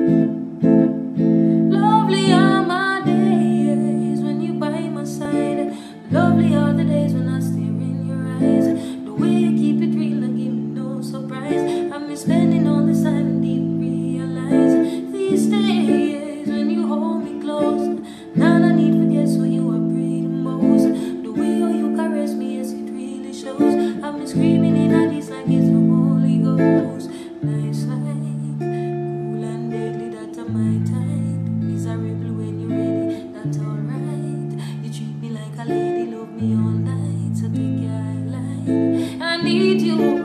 Lovely are my days when you by my side. Lovely are the days when I stare in your eyes. The way you keep it real, I give me no surprise. I've been spending all this time and didn't realize these days when you hold me close. Now I need to guess who you are pretty most. The way you caress me, as it really shows. I've been screaming in at like it's. need you.